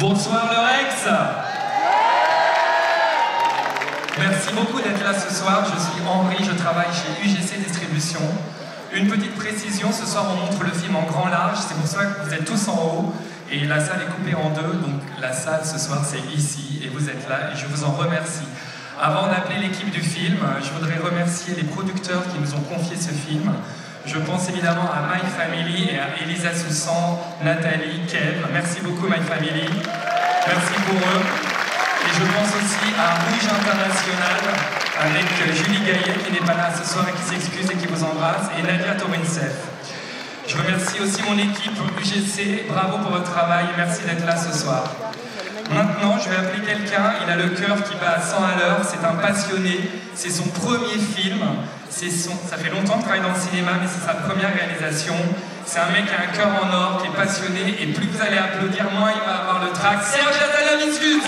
Bonsoir le Rex Merci beaucoup d'être là ce soir. Je suis Henri, je travaille chez UGC Distribution. Une petite précision, ce soir on montre le film en grand large, c'est pour ça que vous êtes tous en haut. Et la salle est coupée en deux, donc la salle ce soir c'est ici et vous êtes là et je vous en remercie. Avant d'appeler l'équipe du film, je voudrais remercier les producteurs qui nous ont confié ce film. Je pense évidemment à My Family et à Elisa Soussan, Nathalie, Kev. Merci beaucoup My Family. Merci pour eux. Et je pense aussi à Rouge International avec Julie Gaillet qui n'est pas là ce soir et qui s'excuse et qui vous embrasse, et Nadia Tominsef. Je remercie aussi mon équipe UGC. Bravo pour votre travail merci d'être là ce soir. Maintenant, je vais appeler quelqu'un. Il a le cœur qui bat à 100 à l'heure. C'est un passionné. C'est son premier film. Ça fait longtemps qu'il travaille dans le cinéma, mais c'est sa première réalisation. C'est un mec qui a un cœur en or, qui est passionné. Et plus vous allez applaudir, moins il va avoir le trac. Serge Atalamitskus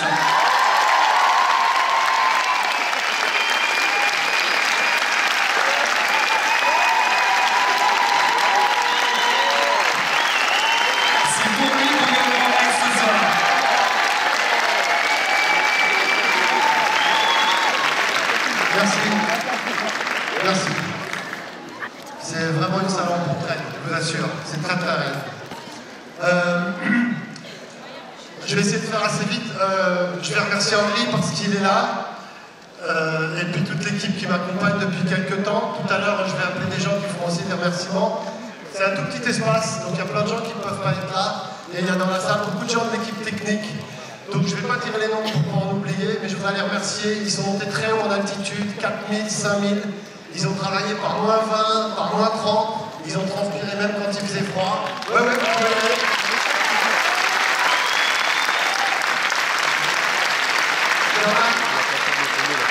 et puis toute l'équipe qui m'accompagne depuis quelques temps. Tout à l'heure, je vais appeler des gens qui font aussi des remerciements. C'est un tout petit espace, donc il y a plein de gens qui ne peuvent pas être là. Et il y a dans la salle beaucoup de gens de l'équipe technique. Donc je ne vais pas tirer les noms pour en oublier, mais je voudrais les remercier. Ils sont montés très haut en altitude, 4000, 5000. Ils ont travaillé par moins 20, par moins 30. Ils ont transpiré même quand il faisait froid. Ouais, ouais,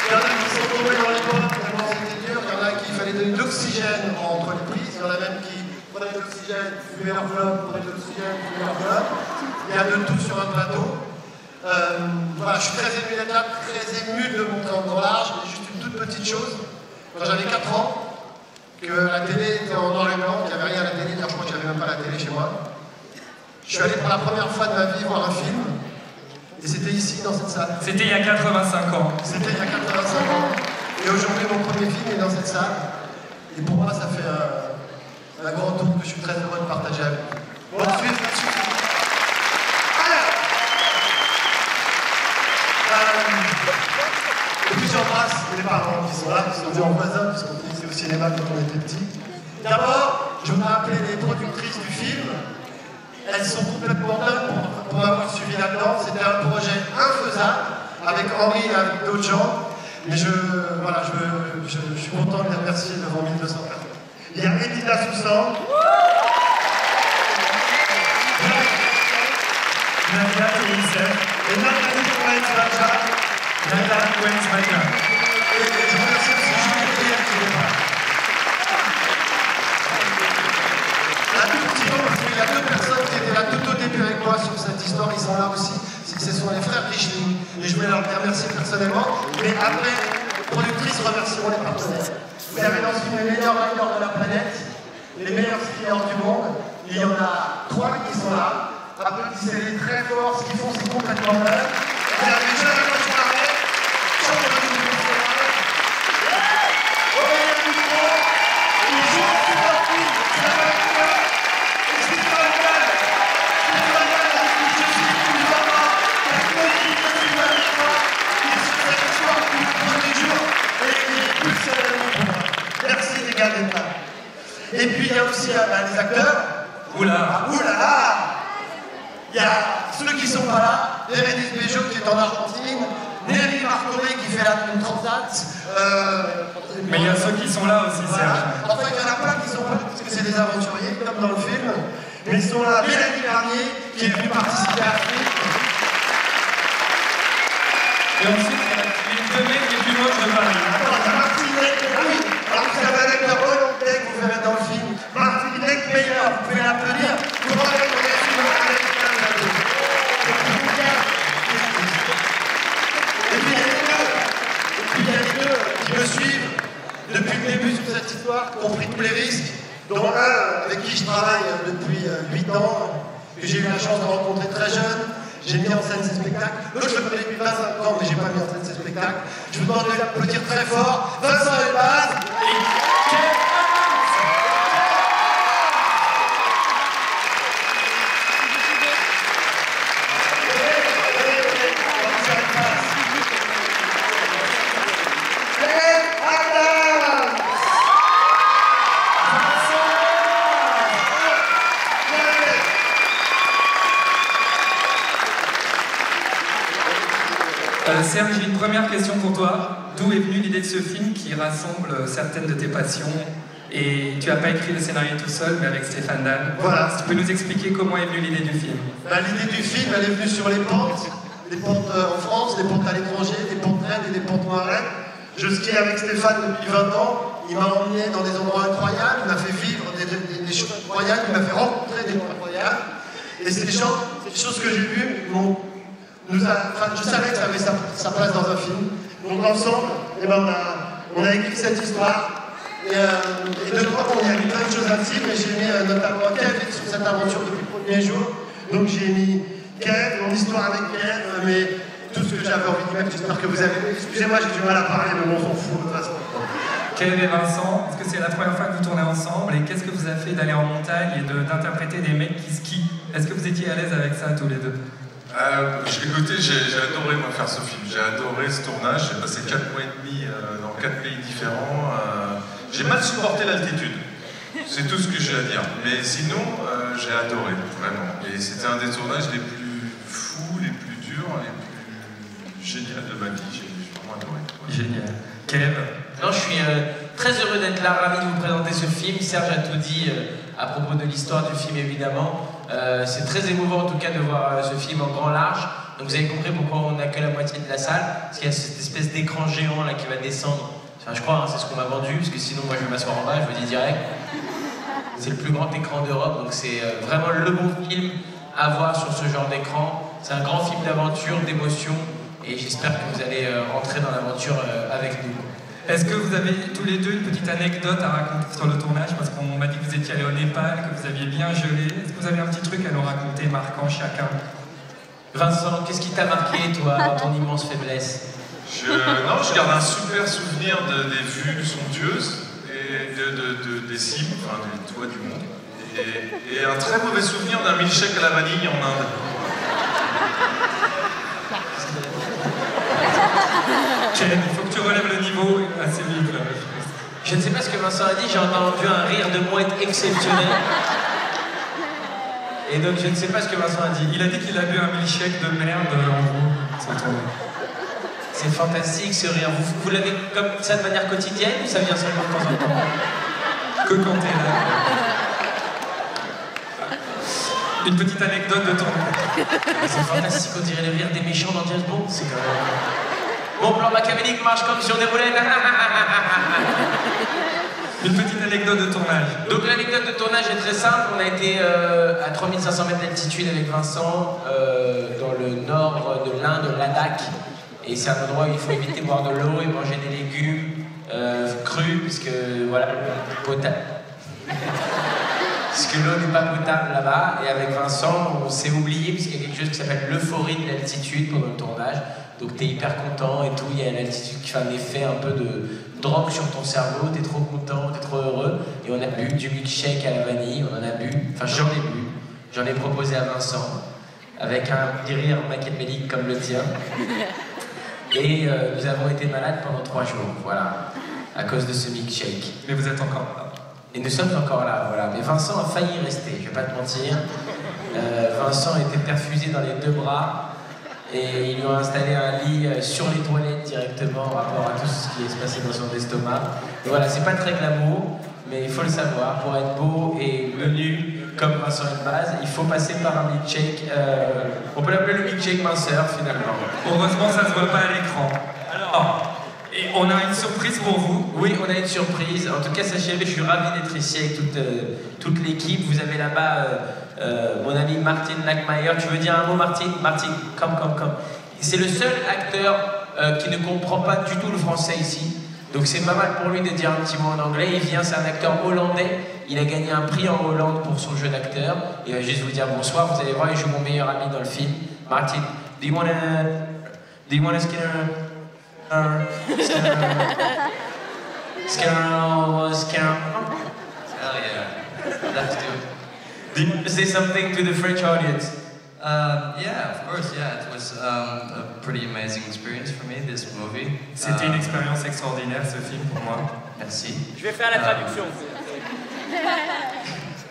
Il y en a qui sont tombés dans les pommes tellement c'était dur. Il y en a qui fallait donner de l'oxygène entre les prises. Il y en a même qui prenaient de l'oxygène, fumaient leur clope, prenaient de l'oxygène, fumaient leur clope. Il y a de tout sur un plateau. Euh, voilà, je suis très ému d'être là, très ému de montrer en grand large. Mais juste une toute petite chose. Quand j'avais 4 ans, que la télé était en noir et blanc, qu'il n'y avait rien à la télé, je crois qu'il n'y avait même pas la télé chez moi. Je suis allé pour la première fois de ma vie voir un film. Et c'était ici, dans cette salle. C'était il y a 85 ans. C'était il y a 85 ans. Et aujourd'hui, mon premier film est dans cette salle. Et pour moi, ça fait un, un grand tour que je suis très heureux de partager avec vous. Ensuite, Alors euh, Et puis j'embrasse les parents qui sont là, qui sont venus en voisin, puisqu'on était au cinéma quand on était petit. D'abord, je voudrais appeler les productrices du film. Elles sont complètement dingues pour, pour m'avoir suivi là-dedans. C'était un projet infaisable avec Henri et avec d'autres gens. Mais je, je, suis content de les remercier devant 1200 personnes. Il y a Edita Soussan. Nadia Youssef. Et Nathalie Coens-Baja. Nathalie Coens-Baja. Et je remercie aussi Gaillard qui est là. Un tout petit mot parce qu'il y a deux personnes qui étaient là tout au début avec moi sur cette histoire, ils sont là aussi. Ce sont les frères Richling. Et je voulais leur remercier personnellement. Mais après, productrices remercieront les partenaires. Vous avez dans les meilleurs riders de la planète, les meilleurs skieurs du monde. Il y en a trois qui sont là. Applaudissez-les très fort. Ce qu'ils font, c'est complètement neuf. Les acteurs. Oula. Oulala Il y a ceux qui sont pas là, Bérénice Béjot qui est en Argentine, Nelly Marcoré qui fait la une transat. Euh, Mais il y a ceux qui sont là aussi, voilà. Serge. Enfin, il y en a plein qui sont pas là parce que c'est des aventuriers, comme dans le film. Mais ils sont là. Mélanie Garnier qui est venue participer à film. Et ensuite, il y a les deux mecs les plus moches de Paris. Attends, il y a Martine Lec. Ah oui, alors vous avez un acteur hollandais que vous verrez dans le film. Martine Lec Meyer, vous pouvez l'applaudir. Vous rendez compte de film Et puis il y a les deux, et puis il y a les deux qui me suivent depuis le début sur cette histoire, qui tous les risques, dont un avec qui je travaille depuis 8 ans, que j'ai eu la chance de rencontrer très jeune. j'ai mis en scène ces spectacles. L'autre, je le connais depuis 25 ans, mais j'ai pas mis en scène ces spectacles. Je vous demande de l'applaudir très fort. Vincent Elbaz et Serge, j'ai une première question pour toi. D'où est venue l'idée de ce film qui rassemble certaines de tes passions? Et tu n'as pas écrit le scénario tout seul, mais avec Stéphane Dan. Voilà. Tu peux nous expliquer comment est venue l'idée du film? Bah, L'idée du film, elle est venue sur les pentes. Les pentes euh, en France, les pentes à l'étranger, les pentes raides et les pentes moins raides. Je skie avec Stéphane depuis 20 ans. Il m'a emmené dans des endroits incroyables, il m'a fait vivre des, des- des choses incroyables, il m'a fait rencontrer des gens incroyables. Et c'est des des choses que j'ai vues m'ont- je savais que ça avait sa, place dans un film. Donc ensemble, eh ben, on, a, écrit cette histoire. Et, euh, de trois, on y a mis plein de choses intimes, et j'ai mis euh, notamment Kev sur cette aventure depuis le premier jour. Donc j'ai mis Kev, mon histoire avec Kev, euh, mais tout ce que j'avais envie de mettre, j'espère que vous avez. Excusez-moi, j'ai du mal à parler, mais on s'en fout de toute façon. Kev et Vincent, est-ce que c'est la première fois que vous tournez ensemble? Et qu'est-ce que vous a fait d'aller en montagne et d'interpréter des mecs qui skient? Est-ce que vous étiez à l'aise avec ça tous les deux? Euh, j'ai- écoutez, j'ai j'ai adoré moi faire ce film. J'ai adoré ce tournage. J'ai passé 4 mois et demi euh, dans 4 pays différents. Euh, j'ai mal supporté l'altitude. C'est tout ce que j'ai à dire. Mais sinon, euh, j'ai adoré, vraiment. Et c'était un des tournages les plus fous, les plus durs, les plus géniaux de ma vie. J'ai vraiment adoré. Génial. Kev Non, je suis euh, très heureux d'être là, ravi de vous présenter ce film. Serge a tout dit euh, à propos de l'histoire du film, évidemment. Euh, c'est très émouvant, en tout cas, de voir euh, ce film en grand large. Donc, vous avez compris pourquoi on n'a que la moitié de la salle. Parce qu'il y a cette espèce d'écran géant là qui va descendre. Enfin, je crois, hein, c'est ce qu'on m'a vendu, parce que sinon, moi, je vais m'asseoir en bas, je vous dis direct. C'est le plus grand écran d'Europe, donc c'est euh, vraiment le bon film à voir sur ce genre d'écran. C'est un grand film d'aventure, d'émotion, et j'espère que vous allez rentrer dans l'aventure avec nous. Est-ce que vous avez tous les deux une petite anecdote à raconter sur le tournage? Parce qu'on m'a dit que vous étiez allé au Népal, que vous aviez bien gelé. Est-ce que vous avez un petit truc à nous raconter marquant chacun? Vincent, qu'est-ce qui t'a marqué, toi, dans ton immense faiblesse? Je, non, je garde un super souvenir de- des vues somptueuses et de, de- de- des cimes, enfin des toits du monde. Et, et un très mauvais souvenir d'un milkshake à la vanille en Inde. Il faut que tu relèves le niveau. Je ne sais pas ce que Vincent a dit, j'ai entendu un rire de mouette exceptionnel. Et donc, je ne sais pas ce que Vincent a dit. Il a dit qu'il a bu un milkshake de merde en gros. C'est fantastique ce rire. Vous, vous l'avez comme ça de manière quotidienne ou ça vient seulement de temps en temps? Que quand t'es là. Une petite anecdote de ton. C'est fantastique, on dirait le rire des méchants dans James Bond. C'est quand même. Mon plan machiavélique marche comme sur des roulettes. Une petite anecdote de tournage. Donc l'anecdote de tournage est très simple. On a été euh, à 3500 mètres d'altitude avec Vincent euh, dans le nord de l'Inde, Ladakh. Et c'est un endroit où il faut éviter de boire de l'eau et manger des légumes euh, crus, puisque voilà, potable. Parce que l'eau n'est pas potable là-bas. Et avec Vincent, on s'est oublié, puisqu'il y a quelque chose qui s'appelle l'euphorie de l'altitude pendant le tournage. Donc t'es hyper content et tout. Il y a l'altitude qui fait un effet un peu de drogue sur ton cerveau. T'es trop content, t'es trop heureux. Et on a bu du milkshake à la vanille. On en a bu. Enfin, j'en ai bu. J'en ai proposé à Vincent. Avec un rire machiavélique comme le tien. Et euh, nous avons été malades pendant trois jours. Voilà. À cause de ce milkshake. Mais vous êtes encore là. Et nous sommes encore là, voilà. Mais Vincent a failli rester, je vais pas te mentir. Euh, Vincent était perfusé dans les deux bras et ils lui ont installé un lit euh, sur les toilettes directement en rapport à tout ce qui se passé dans son estomac. Et voilà, c'est pas très glamour, mais il faut le savoir. Pour être beau et menu comme Vincent Elbaz, il faut passer par un milkshake. euh, on peut l'appeler le milkshake minceur finalement. Heureusement, ça se voit pas à l'écran. Alors, on a une surprise pour vous. Oui, on a une surprise. En tout cas, sachez-le, je suis ravi d'être ici avec toute, euh, toute l'équipe. Vous avez là-bas euh, euh, mon ami Martin Lackmeyer. Tu veux dire un mot, Martin? Martin, come, come, come. C'est le seul acteur qui ne comprend pas du tout le français ici. Donc c'est pas mal pour lui de dire un petit mot en anglais. Il vient, c'est un acteur hollandais. Il a gagné un prix en Hollande pour son jeu d'acteur. Il va juste vous dire bonsoir. Vous allez voir, il joue mon meilleur ami dans le film. Martin, do you wanna, do you wanna uh, Skinner, Skinner? Hell yeah. Let's do it. You to say something to the French audience? Um, yeah, of course, yeah. It was um, a pretty amazing experience for me, this movie. C'était une Um, expérience extraordinaire ce film pour moi. Merci. Je vais faire la traduction.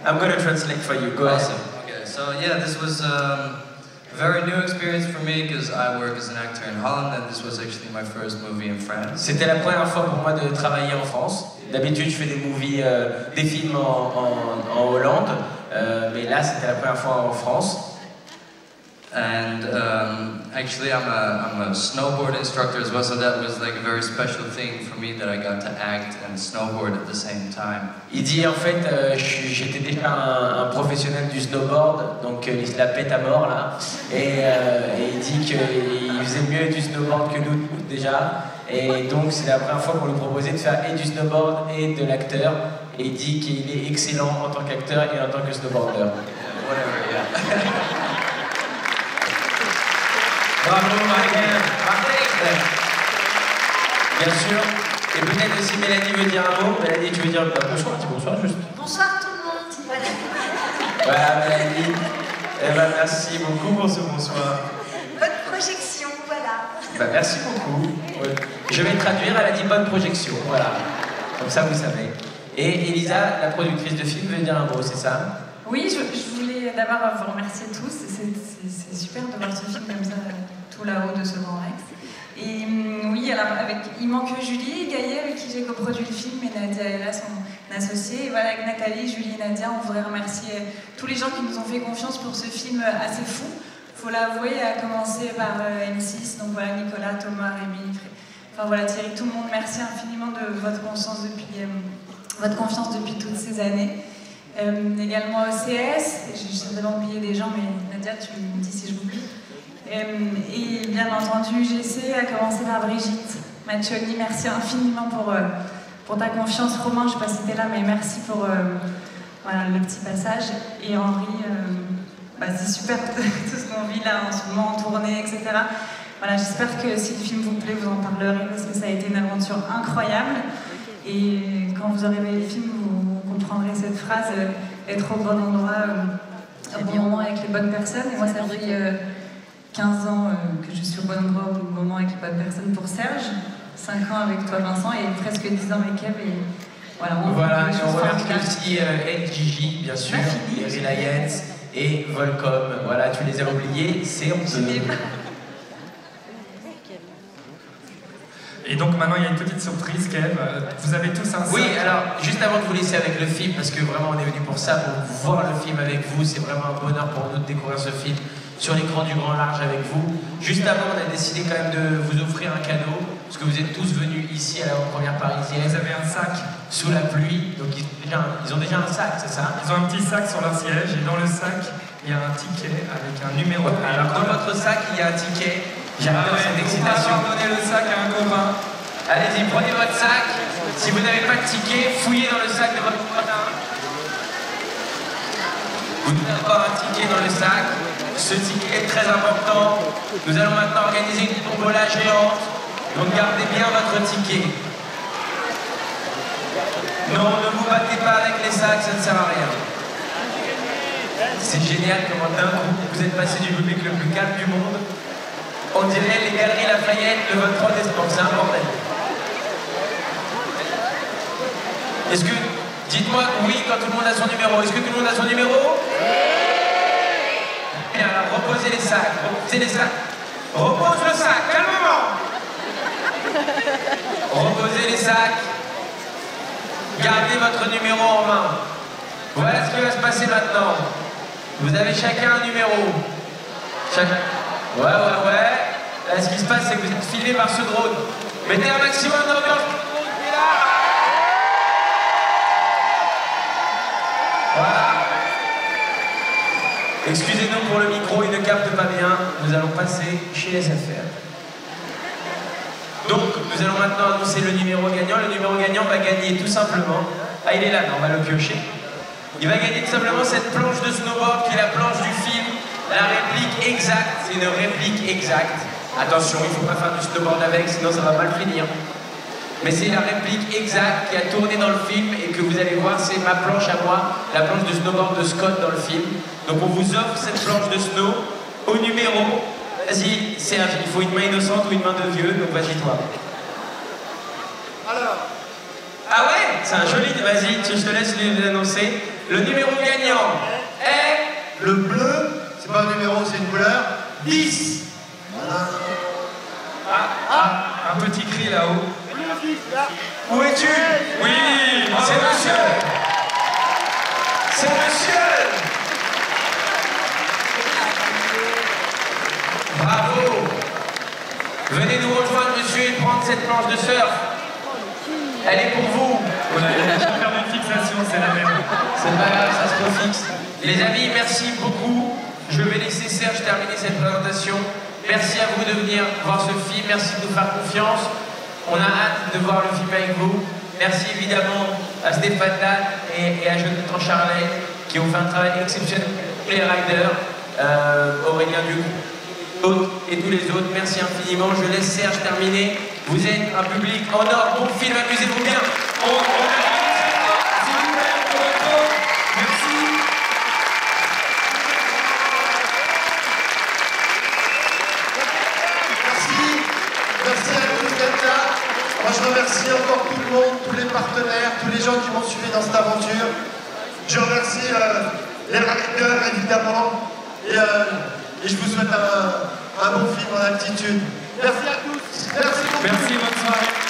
I'm gonna translate for you. Go ahead. Awesome. Okay, so yeah, this was um, very new experience for me because I work as an actor in Holland and this was actually my first movie in France. C'était la première fois pour moi de travailler en France. D'habitude, je fais des euh, films en Hollande, euh, mais là, c'était la première fois en France. And um, actually, I'm a, I'm a snowboard instructor as well, so that was like a very special thing for me that I got to act and snowboard at the same time. Il dit en fait, euh, j'étais déjà un, un professionnel du snowboard, donc euh, il se la pète à mort là. Et, euh, et il dit qu'il faisait mieux du snowboard que nous déjà. Et donc c'est la première fois qu'on lui proposait de faire et du snowboard et de l'acteur. Et il dit qu'il est excellent en tant qu'acteur et en tant que snowboarder. Whatever, yeah. Bravo. Martin Bien sûr. Et peut-être aussi Mélanie veut dire un mot. Mélanie, tu veux dire bah, bonsoir, dis bonsoir juste. Bonsoir tout le monde. Voilà. Voilà Mélanie. Eh ben, merci beaucoup pour ce bonsoir. Bonne projection, voilà. Bah, merci beaucoup. Ouais. Je vais traduire, elle a dit bonne projection, voilà. Comme ça, vous savez. Et Elisa, la productrice de film, veut dire un mot, c'est ça? Oui, je, je voulais d'abord vous remercier tous. C'est super de voir ce film comme ça, tout là-haut de ce grand Rex. Et hum, oui, alors avec, il manque Julie Gaillet avec qui j'ai coproduit le film et Nadia est là, son associée. Et voilà, avec Nathalie, Julie et Nadia, on voudrait remercier tous les gens qui nous ont fait confiance pour ce film assez fou. Faut l'avouer, à commencer par euh, M6, donc voilà, Nicolas, Thomas, Rémi, enfin voilà, Thierry, tout le monde, merci infiniment de votre confiance depuis, euh, toutes ces années. Euh, également OCS, j'ai certainement oublié des gens, mais Nadia, tu me dis si je m'oublie. Euh, et bien entendu, UGC, à commencer par Brigitte Maccioni, merci infiniment pour, euh, pour ta confiance. Romain, je ne sais pas si tu là, mais merci pour euh, voilà, le petit passage. Et Henri, bah, c'est super tout ce qu'on vit là en ce moment, en tournée, etc. Voilà, j'espère que si le film vous plaît, vous en parlerez parce que ça a été une aventure incroyable. Et quand vous aurez vu le film, vous comprendrez cette phrase être au bon endroit, au bon moment avec les bonnes personnes. Et moi, ça euh, 15 ans euh, que je suis au bon endroit, au moment avec les bonnes personnes pour Serge, 5 ans avec toi, Vincent, et presque 10 ans avec Eve. Et voilà, on Voilà, et on remercie aussi euh, bien sûr, et Reliance et Volcom. Voilà, tu les as oubliés, c'est honteux. Et donc maintenant, il y a une petite surprise, Kev. Vous avez tous un Oui, alors, juste avant de vous laisser avec le film, parce que vraiment on est venu pour ça, pour voir le film avec vous, c'est vraiment un bonheur pour nous de découvrir ce film sur l'écran du grand large avec vous. Juste avant, on a décidé quand même de vous offrir un cadeau, parce que vous êtes tous venus ici à la première parisienne, Vous avez un sac. sous la pluie, donc ils, ont déjà un- ils ont déjà un sac, c'est ça? Ils ont un petit sac sur leur siège et dans le sac, il y a un ticket avec un numéro. Alors dans votre sac, il y a un ticket. Ah J'adore ouais, cette excitation. donner le sac à un copain. Allez-y, prenez votre sac. Si vous n'avez pas de ticket, fouillez dans le sac de votre voisin. Vous n'avez pas un ticket dans le sac. Ce ticket est très important. Nous allons maintenant organiser une tombola géante. Donc gardez bien votre ticket. Non, ne vous battez pas avec les sacs, ça ne sert à rien. C'est génial comment vous êtes passé du public le plus calme du monde. On dirait les galeries Lafayette, le 23 décembre, c'est un bordel. Est-ce que, dites-moi oui quand tout le monde a son numéro. Est-ce que tout le monde a son numéro? Reposez les sacs, reposez les sacs. Repose le sac, calmement. Reposez les sacs. Gardez votre numéro en main. Voilà ce qui va se passer maintenant. Vous avez chacun un numéro. Ouais, ouais, ouais. Ce qui se passe, c'est que vous êtes filmé par ce drone. Mettez un maximum d'ambiance Excusez-nous pour le micro, il ne capte pas bien. Nous allons passer chez SFR. Donc, nous allons maintenant annoncer le numéro gagnant. Le numéro gagnant va gagner tout simplement. Ah, il est là, non, on va le piocher. Il va gagner tout simplement cette planche de snowboard qui est la planche du film, la réplique exacte, c'est une réplique exacte. Attention, il ne faut pas faire du snowboard avec, sinon ça va mal finir. Mais c'est la réplique exacte qui a tourné dans le film et que vous allez voir, c'est ma planche à moi, la planche de snowboard de Scott dans le film. Donc on vous offre cette planche de snow au numéro. Vas-y, Serge, il faut une main innocente ou une main de vieux, donc vas-y toi. Alors, Ah ouais? C'est un joli. Vas-y, tu- je te laisse l'annoncer. Le numéro gagnant est le bleu, c'est pas un numéro, c'est une couleur. 10. Ah, un petit cri là-haut. Où es-tu? Oui C'est monsieur C'est monsieur Bravo Venez nous rejoindre, monsieur, et prendre cette planche de surf. Elle est pour vous. On a une fixation, c'est la même. C'est pas grave, ça se refixe. Les amis, merci beaucoup. Je vais laisser Serge terminer cette présentation. Merci à vous de venir voir ce film. Merci de nous faire confiance. On a hâte de voir le film avec vous. Merci évidemment à Stéphane Dan et, à Jonathan Charlet qui ont fait un travail exceptionnel. Les riders, euh, Aurélien Duc et tous les autres. Merci infiniment. Je laisse Serge terminer. Vous êtes un public en or. Bon film, amusez-vous bien. On a remercie encore tout le monde, tous les partenaires, tous les gens qui m'ont suivi dans cette aventure. Je remercie euh, les riders, évidemment. Et, euh, et je vous souhaite un, un bon film en altitude. Merci à tous. Merci beaucoup. Merci, bonne soirée.